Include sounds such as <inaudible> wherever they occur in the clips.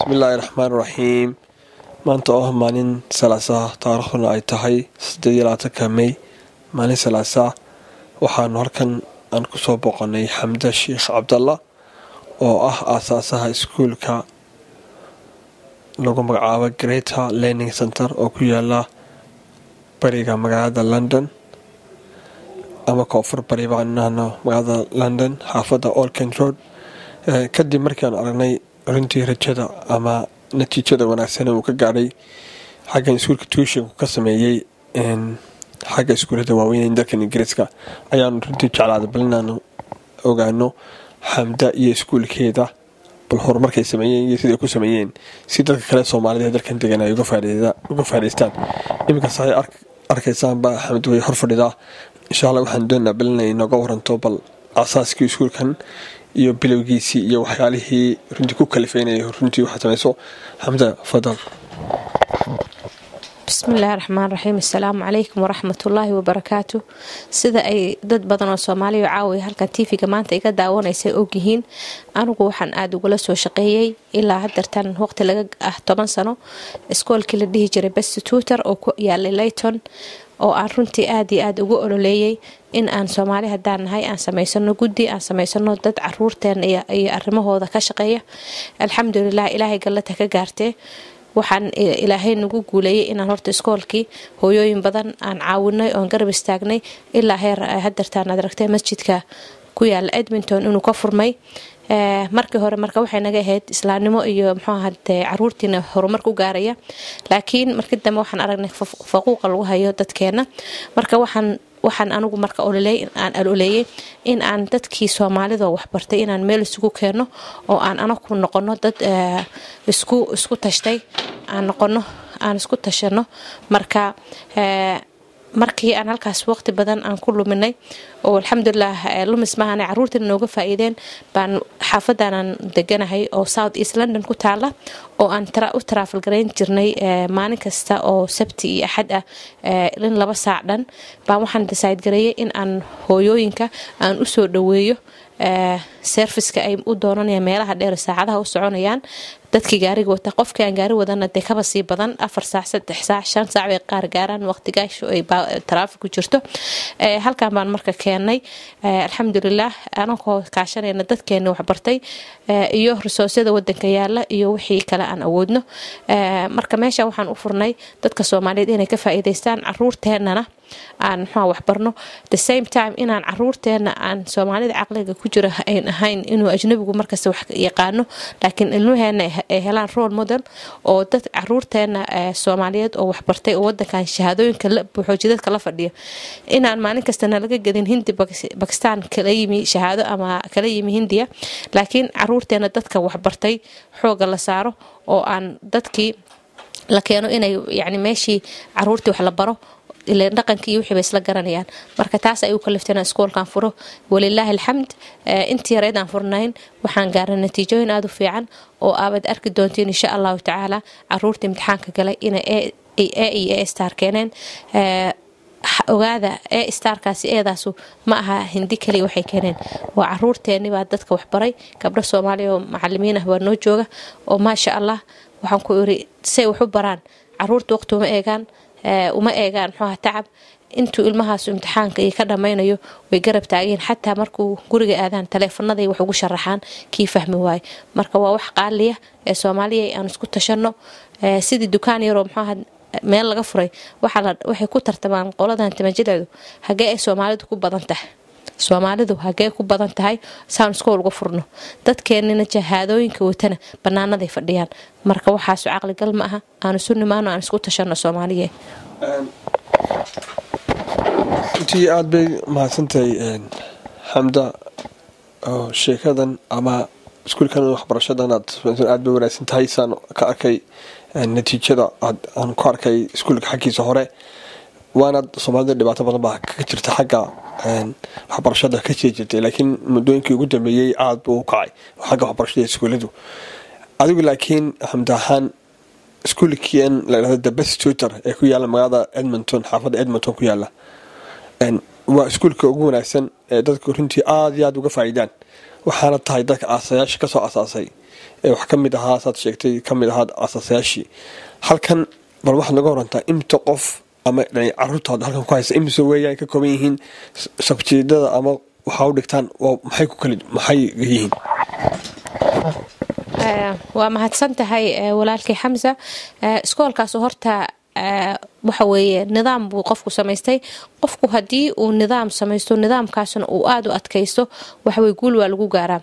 bismillaahi raxmaan raxiim maanta oo maalin salaasa taariikhduna ay tahay sideed iyo labaatanka mey maalin salaasa. Waxaanu halkan aan ku soo boqonay xamda sheikh cabdalla oo ah aasaasaha iskuulka lagu magacaabo greater learning center oo ku yaalla bariga magaalada london ama koonfur bari baanahno magaalada london xaafadda olkent road. Kadib markiiaan aragnay runtii rajada ama natiijada wanaagsan uu ka gaadhay. Xaggan iskuulka tuushinku ka sameeyey xagga iskuullada waaweyn dalkan ingiriiska. Ayaanu runtii jeclaaday bal inaanu ogaano xamda iyo iskuulkeeda bal horumarkay sameeyeen iyo siday ku sameeyeen. Si dadka kale soomaalida ee dalkan degan ay uga faa'idaystaan iminkaas waxay arkaysaanba xamd way hor fadhidaa insha alla waxaan doonaa bal inay waranto bal asaaskii iskuulkan iyo bilowgiisii iyo waxyaalihii runtii ku kalifeynaya runtii waxaad samayso. Xamda fadal. Bismillahi raxmaan raxiim assalaamu calaykum waraxmatullaahi wabarakaatu. Sida ay dad badan oo soomaaliya caawiya halkan tv-ga maanta iga daawanaysa ogyihiin anigu waxaan aada ugula soo shaqeeyey ilaa hadeertan waqti laga ah toban sano. Iskoolkii la dhihi jiray best tutor oo ku yaalay layton oo aan runtii aada iyo aada ugu ololeeyey in aan soomaali haddaan nahay aan samaysano guddi aan samaysano dad caruurteena iyo arimahooda ka shaqeeya. Alxamdulilah ilaahay gallata ka gaartee waxaan ilaahay nagu guuleeyay inaan horta iskoolkii hooyooyin badan aan caawinay oon garab istaagnay ilaa heer hadeertaan aad aragtay masjidka ku yaalla edmonton inuu ka furmay markii hore marka waxay naga ahayd islaamnimo iyo muxuu ahade caruurtiina horumar ku gaaraya. Laakiin markii dambe waxaan aragnay faquuqa lagu hayo dadkeena. Marka waxaan waxaan anigu marka aan aloleeyey in aan dadkii soomaalida waxbartay inaan meel isugu keenno oo aan anagu noqono dad isku tashtay. Aan noqono aan isku tashano marka markii aan halkaas waqti badan aan ku luminay oo alxamdulilah lumis maahan caruurtana nooga faa'iideen baan xaafadaanaan deganahay oo south east london ku taala oo aan u taraafal garayn jirnay maalin kasta oo sabti iyo axad ah in laba saac dhan. Baan waxaan decide gareeyay in aan hooyooyinka aan u soo dhaweeyo serviceka ay u doonanayaan meelaha dheer saacadaha u soconayaan dadkii gaariga wata qofkii aan gaari wadana dee kaba sii badan afar saac saddex saac shan saac bay qaar gaaraan waqtigaasho ay taraafiku jirto. Halkan baan marka keenay. Alxamdulilah anagoo kaashanayna dadkeena waxbartay iyo risoosyada wadanka yaalla iyo wixii kale aan awoodno. Marka meesha waxaan u furnay dadka soomaaliyeed inay ka faa'iidaystaan caruurteenana aan mxua waxbarno the same time inaan caruurteena aan soomaalida caqliga ku jira ayn ahayn inuu ajnabigu markasta wax yaqaano. Laakiin ilmaheena ay helaan role model oo dad caruurteena soomaaliyeed oo waxbartay oo wadankan shahaadooyinka buuxoojidadka la fadhiyo. Inaan maalin kastana laga gedin hindi bakistan kala yimi shahaado ama kala yimi hindiya. Laakiin caruurteena dadka waxbartay xooga la saaro oo aan dadkii la keeno inay yani meeshii caruurtii wax la baro ileen dhaqankii iyo wixii bay isla garanayaan. Marka taas ay u kalifteen iskoolkan furo. Walilaahi alxamd intii yareed aan furnayn waxaan gaarnay natiijooyin aada u fiican oo aabad arki doontiin insha allahu tacaala carruurta imtixaanka galay inay e iyo e star keeneen. Ogaada ee starkaasi eedaasu ma aha hindi kaliya waxay keeneen. Waa caruurteeni baa dadka waxbaray gabdho soomaaliya oo macalimiin ah waa noo jooga. Oo maasha allah waxaan ku iri say wax u baraan carruurta waqti uma eegaan uma eegaan muxuaha tacab. Intuu ilmahaasu imtixaanka iyo ka dhammaynayo way garab taageen. Xataa markuu guriga aadaan taleefanaday wax ugu sharaxaan kii fahmi waayo marka waa wax qaaliya ee soomaaliya aan isku tashanno. Sidii dukaan yaroo muxuaha meel laga furay. Waxay ku tartamaan qoladan timajileedu hagee ay soomaalidu ku badan tahay soomaalidu hagee ku badan tahay saan iskool uga furno. Dadkeenina jahaadooyinka watana banaanaday fadhiyaan. Marka waxaasu caqligal ma aha aan isu nimaano aan isku tashano soomaaliye. Runtii aada bay mahadsantahay xamda oo sheekadan ama iskuulkan waxbarashadan aad bay wanaagsan tahay saan ka arkay natiijada aan ku arkay iskuulka xaggiisa hore waana soomaalida dhibaato badan baa ka jirta xagga waxbarashada ka sii jirtay laakiin muddooyinkii ugu dambeeyey aad buu u kacay xagga waxbarashada iskuulladu adigu laakiin xamda ahaan iskuulkian la dhahdo the best tutor ee ku yaalla magaalada edmonton xaafadda edmonton ku yaalla waa iskuulka ugu wanaagsan ee dadku runtii aada iyo aada uga faa'iidaan waxaana tahay dadka aasayaasha ka soo asaasay ee wax ka ahaa saad sheegtay ka ahaa asaasayaashii halkan bal waxaad naga horantaa imta qof ama caruurtaada halkan ku haysa imise weeyaan ka kooban yihiin sabjeedada ama waxaa u dhigtaan maxay yihiin? Waa mahadsan tahay walaalkii xamsa. Iskoolkaas horta waxa weeye nidaam buu qofku samaystay. Qofku haddii uu nidaam samaysto nidaamkaasna uu aada u adkaysto waxaweye guul waa lagu gaaraa.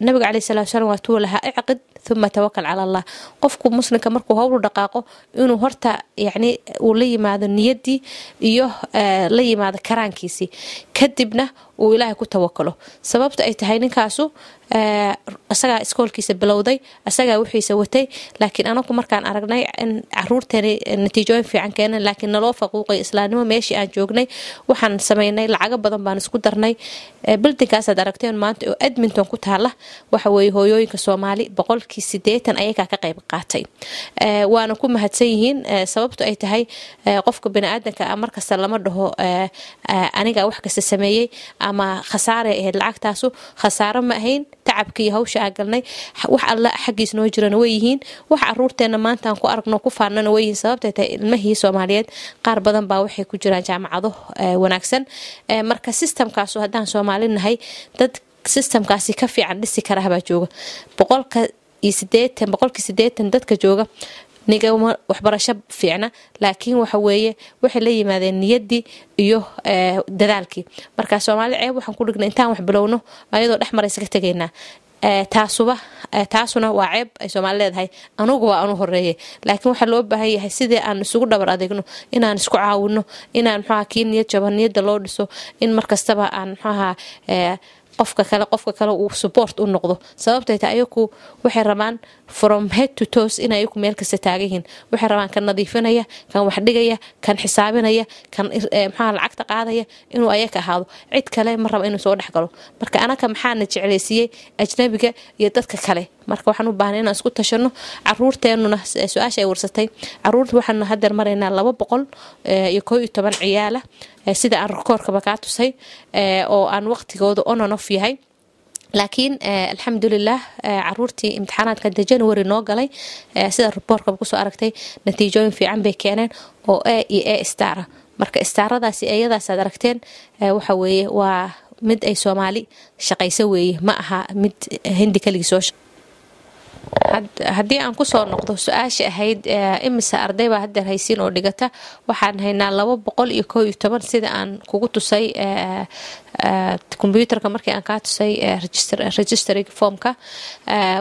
Nabiga caleyh salatu slam waa tuu lahaa icqid uma tawakal cala allah. Qofku muslimka markuu howlu dhaqaaqo inuu horta yani uu la yimaado niyaddii iyo la yimaado karaankiisii kadibna uu ilaahay ku tawakalo sababta ay tahay ninkaasu asagaa iskoolkiisa bilowday asagaa wixiisa watay laakiin anagu markaan aragnay in caruurteeni natiijooyin fiican keenan laakiin naloo faquuqay islaamnimo meeshii aan joognay waxaan samaynay lacago badan baan isku darnay. Bildingkaasaad aragteen maanta oo edmonton ku taala waxa weeye hooyooyinka soomaali boqolkii sideetan ayagaa ka qayb qaatay. Waana ku mahadsan yihiin sababtu ay tahay qofka baniaadanka markasta lama dhaho aniga wax kasta sameeyey ama khasaare ahayd lacagtaasu khasaaro ma ahayn tacabkii hawsha aa galnay wax alla xaggiis noo jirana wayyihiin wax caruurteena maanta aan ku aragno ku faanana wayyihiin sababtay tahay ilmahii soomaaliyeed qaar badan baa waxay ku jiraan jaamacado wanaagsan. Marka sistamkaasu haddaan soomaali nahay dad sistamkaasi ka fiican dhisi karahabaa jooga. Boqolka iyo sideetan boqolkii sideetan dadka jooga nigama waxbarasho fiicna laakiin waxa weeye waxay la yimaadeen niyaddii iyo dadaalkii. Marka soomaali ceeb waxaan ku dhignay intaan wax bilowno ayadoo dhex maraysa ka tegaynaa. Taasuba taasuna waa ceeb ay soomaali leedahay. Anugu waa anu horeeye laakiin waxaa loo baahan yahay sidii aan isugu dhabar adeegno inaan isku caawino inaan mxuaha kii niyad jaba niyadda loo dhiso in markastaba aan mxuaha qofka kale qofka kale uu support u noqdo. Sababtay ta ayaku waxay rabaan from head to tos in ayaku meel kasta taagayihiin waxay rabaan kan nadiifinaya kan wax dhigaya kan xisaabinaya kan maxaa lacagta qaadaya inuu ayaka ahaado. Cid kale ma raba inuu soo dhex galo. Marka anaka maxaana jeclaysiiyey ajnabiga iyo dadka kale marka waxaan u baahnay inaan isku tashano caruurteenuna su'aasha ay warsatay. Caruurta waxaanu hadeer maraynaa laba boqol iyo koo iyo toban ciyaala sida aan rekoorkaba kaa tusay oo aan waqtigooda ononof yahay. Laakiin alxamdulilah caruurtii imtixaanaadka january noo galay sida reportkaba ku soo aragtay natiijooyin fiican bay keeneen oo a iyo a stara marka staaradaasi iyadaasaad aragteen waxa weeye waa mid ay soomaali shaqayso weeye. Ma aha mid hindi kaligii soo haddii aan ku soo noqdo su'aasha ahayd imise arday baa hadeer haysiin oo dhigata waxaan haynaa laba boqol iyo koo iyo toban sida aan kugu tusay kombyuutarka markii aan kaa tusay registering formka.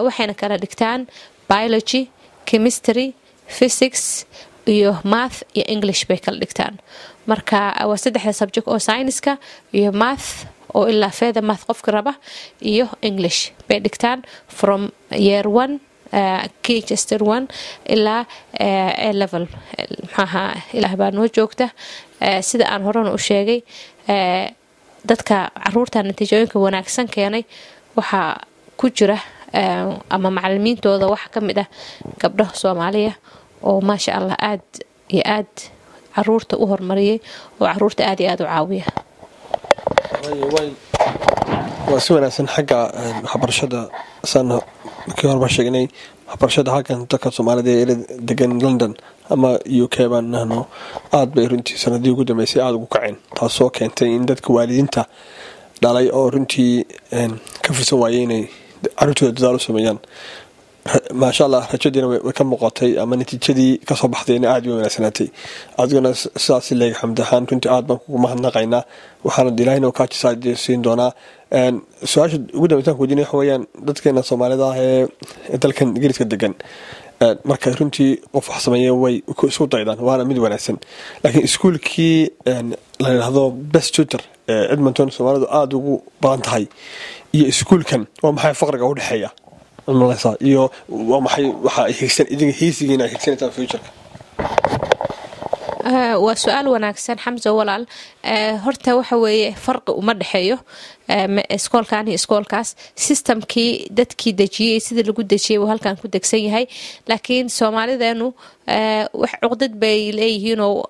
Waxayna kala dhigtaan biology chemistry physics iyo math iyo english bay kala dhigtaan. Marka waa saddexda subject oo syniska iyo math oo ilaa feather math qofka raba iyo english. Bay dhigtaan from year one kchester one ilaa a level. Maxaaha ilaah baa noo joogta. Sida aan horena u sheegay dadka carruurta natiijooyinka wanaagsan keenay waxaa ku jira ama macalimiintooda waxa ka mid ah gabdho soomaaliya oo maasha allah aad iyo aad carruurta u horumariyay oo carruurta aad iyo aad u caawiya waa si wanaagsan xagga waxbarashada. Saan markii horeba sheegnay waxbarashada halkan dadka soomaalida ee degan london ama u k baan nahno aada bay runtii sanadii ugu dambeysay aada ugu kaceen taasoo keentay in dadka waalidiinta dhalay oo runtii ka fursan waayay inay caruurtooda dadaal u sameeyaan <laughs> maasha allah rajadiina way ka muuqatay ama natiijadii ka soo baxdayna aada way wanaagsanaatay adiguna sidaas leeg xamd ahaan runtii aad baan kugu mahadnaqaynaa. Waxaana ilaahayna kaa siin doonaa. Su'aasha ugu dambeysaan ku weydiinay waxa weeyaan dadkeena soomaalida ah ee dalkan ingiriiska degan marka runtii qof wax way isku daydaan waana mid wanaagsan. Laakiin iskuolkii la yidhaahdo best tutor ee edmonton soomaalidu aada ugu badan tahay. Iyo iskuolkan waa maxay faqriga u dhexeeya iyo waa maxay waxa higsan idinka hiisigiina higsanaysaan futureka? Waa su'aal wanaagsan xamsa walaal. Horta waxa weeye farqi uma dhexeeyo iskoolkan iyo iskoolkaas sistamkii dadkii dejiyey sidii lagu dejiyay wuu halkan ku degsan yahay. Laakiin soomaalideenu wax cuqdad bay leeyihiinoo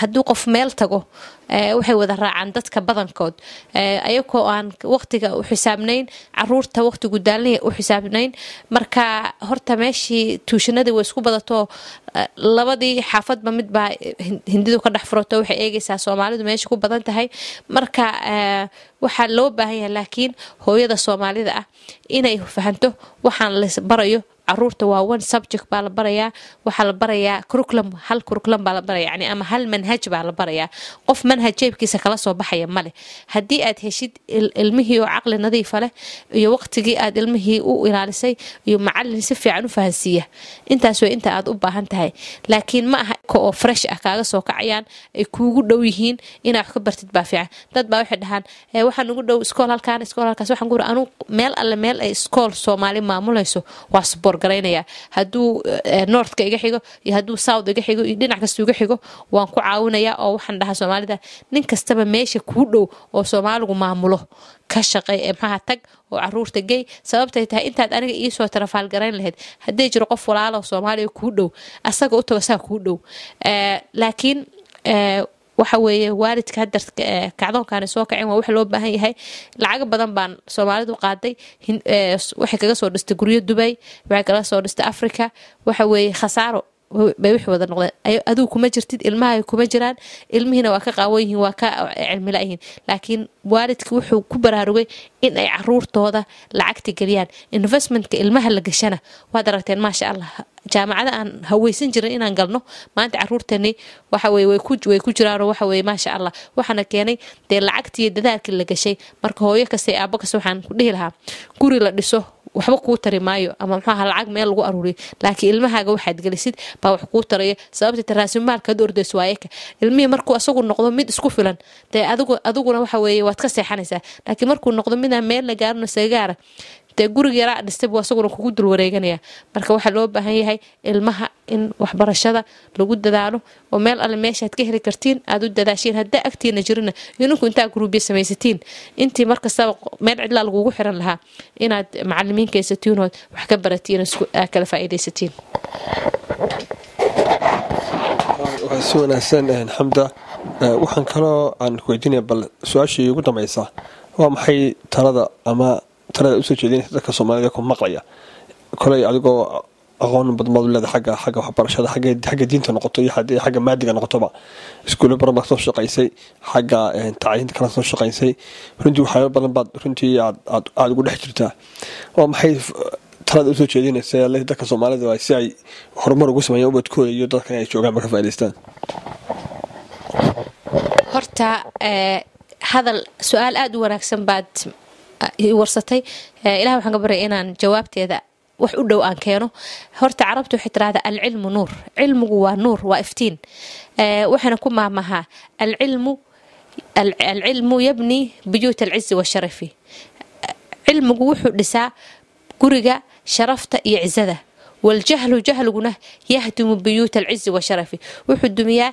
hadduu qof meel tago waxay wada raacaan dadka badankood. Ayagoo aan waqtiga u xisaabnayn carruurta waqtigu daalnaya u xisaabnayn marka horta meeshii tuushanadii way isku badato labadii xaafadba midbaa hindidu ka dhex furato waxay eegaysaa soomaalidu meesha ku badan tahay. Marka waxaa loo baahan yahay laakiin hooyada soomaalida ah inay fahanto waxaan la barayo carruurta waa one subject baa la barayaa waxaa la barayaa curriculum hal curriculum baa la baraya yani ama hal manhaj baa la barayaa qof manhaj jeebkiisa kala soo baxaya male haddii aad heshid ilmihii oo caqli nadiifa leh iyo waqtigii aad ilmihii u ilaalisay iyo macalin si fiican u fahansiiya intaas way inta aad u baahan tahay. Laakiin ma aha oo fresh ah kaaga soo kacayaan ay kuugu dhow yihiin inaa wax ka bartid baa fiican. Dad baa waxay dhahaan waxaan ugu dhow iskool halkaan iskool halkaas waxaan ku anu meel alle meel ay iskool soomaali maamulayso waa sport garaynaya hadduu northka iga xigo iyo hadduu south iga xigo iyo dhinac kasta iga xigo waan ku caawinaya oo waxaan dhahaa soomaalida nin kastaba meesha kuu dhow oo soomaaligu maamulo ka shaqey maxaha tag oo carruurta gey sababtay tahay intaad aniga iisoo tarafaal garayn lahayd haddii jiro qof walaalo soomaaliya kuu dhow asaga u tago kuu dhow. Laakiin waxa weeye waalidka hadda kacdoonkaani soo kaceen waa wax loo baahan yahay. Lacago badan baan soomaalidu qaaday. Waxay kaga soo dhistay guryo dubay waxay kaga soo dhistay africa waxa weeye khasaaro bay wixii wada noqdeen. Adigu kuma jirtid ilmaha kuma jiraan. Ilmihiina waa ka qaawan yihiin waa ka cilmila yihiin. Laakiin waalidka wuxuu ku baraarugay in ay caruurtooda lacagta geliyaan. Investmentka ilmaha la gashana. Waad aragteen maasha allah jaamacada aan haweysan jirin inaan galno maanta caruurtani waxaweye way ku jiraanoo waxaweye maasha allah. Waxaana keenay dee lacagtiiyo dadaalkii la gashay. Marka hooyo kasta aabo kasta waxaan ku dhihi lahaa guri la dhiso waxba kuu tari maayo ama muxuaha lacag meel lagu aruuriyo. Laakiin ilmahaaga waxaad gelisid baa wax kuu taraya. Sababta taraasumaalka ad ordays waayaka ilmihii markuu asagu noqdo mid isku filan dee adiguna waxa weeye waad ka seexanaysaa. Laakiin markuu noqdo midaan meel la gaarino sagaara dee guriga yaraa dhistay buu asaguna kugu dul wareeganaya. Marka waxaa loo baahan yahay ilmaha in waxbarashada lagu dadaalo oo meel alle meeshaad ka heli kartiin aad u dadaashiin haddaa agtiina jirina idinku intaa gruubya samaysatiin. Intii markastaba meel cidlaa lagugu xiran lahaa inaad macalimiin keysatiinood wax ka baratiin kala faa'iidaysatiin. Waa si wanaagsan xamda waxaan kaloo aan weydiinaya bal su'aashii ugu dambaysa waa maxay talada ama talada u soo jeedinaysa dadka soomaalida ku maqlaya. Koley adigoo aqoon badmaad leeda agga xagga waxbarashada xagga diinta noqoto iyo xagga maadiga noqotoba. Iskuulo badan baad soo shaqaysay xagga tacliinta kala soo shaqaysay. Runtii waxyaaba badan baad runtii aada ugu dhex jirtaa. Waa maxay talada u soo jeedinaysa dadka soomaalida si ay horumar ugu sameeyaan ubadkooda iyo dadkan ay joogaan marka faa'idaystaan horta hadal su'aal aada u wanaagsan baad warsatay. Ilaah waxaan ka baryay inaan jawaabteeda wax u dhow aan keeno. Horta carabtu waxay tirahdaa alcilmu nuur. Cilmigu waa nuur waa iftiin. Waxaana ku maahmahaa alcilmu alcilmu yabni buyuut alcizi washarafi cilmigu wuxuu dhisaa guriga sharafta iyo cizada waljahlu jahliguna yahdimu buyuut alcizi washarafi wuxuu dumiyaa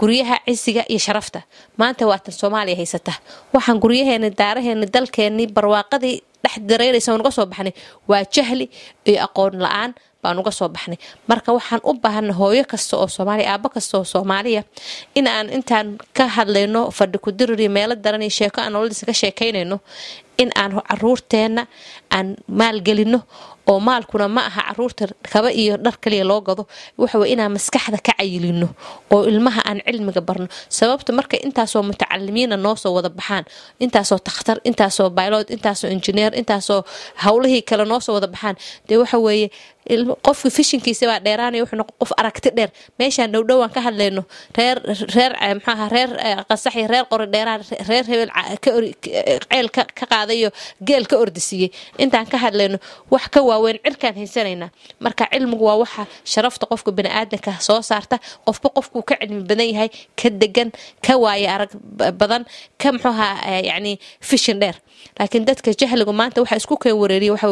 guryaha cisiga iyo sharafta. Maanta waatan soomaaliya haysata. Waxaan guryaheeni daaraheeni dalkeeni barwaaqadii dhex dareeraysa nuga soo baxnay. Waa jahli iyo aqoon la'aan baan uga soo baxnay. Marka waxaan u baahana hooyo kasta oo soomaaliya aabo kasta oo soomaaliya in aan intaan ka hadlayno fadhi kudirir iyo meelo daran iyo sheeko aan nolodiisa ka sheekaynayno in aan caruurteenna aan maalgelino oo maalkuna ma aha carruurta kaba iyo dhar kaliya loo gado. Waxawy inaan maskaxda ka cayilino oo ilmaha aan cilmiga barno. Sababta marka intaasoo mutacalimiina noosoo wada baxaan intaasoo takhtar intaasoo baylod intaasoo injineer intaasoo howlihii kale noosoo wada baxaan. Dee waxaweeye qofka fishinkiisa baa dheeraanaya wuxuu noqon qof aragti dheer. Meeshaan dhowdhowaan ka hadlayno. Reer reer maxaaha reer qasaxi reer qori dheeraan reer hebel ceel ka qaadayo geel ka ordisiiyey intaan ka hadlayno wax ka waaweyn cirkaan haysanaynaa marka cilmigu waa waxa sharafta qofka baniaadanka soo saarta qofba qofkuu ka cilmi badan yahay ka degan ka waaya arag badan ka muxuuha yani fishin dheer. Laakiin dadka jahligu maanta waxa isku keen wareeriya waxa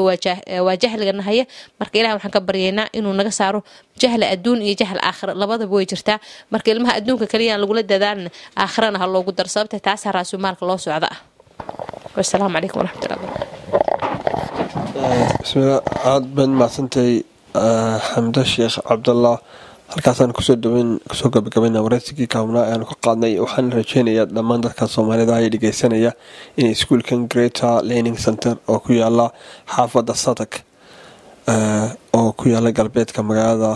waa jahliga nahaya. Marka ilaah waxaan ka baryaynaa inuu naga saaro jahli adduun iyo jahl aakhira. Labadaba way jirtaa marka ilmaha adduunka kaliyaan lagula dadaalna aakhirana ha loogu daro sababta taasaa raasumaalka loo socda. Ah wasalaamu calaykum waraxmatullahi bismillah aada baad mahadsantahay xamdo sheekh cabdallah. Halkaasaan ku soo gabagabayna waraysigii kaabnaa ayaanu ka qaadnay. Waxaan rajeynayaa dhammaan dadka soomaalida ay dhegeysanaya in iskuulkan greater learning center oo ku yaalla xaafadda sadak oo ku yaala galbeedka magaalada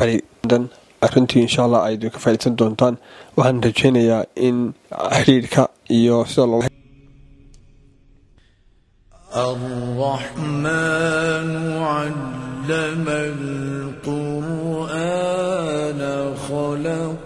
bari london arrintii insha allah ay idinka faaideysan doontaan waxaan rajeynayaa in xiriirka iyo sida loo الرحمن علم القرآن خلق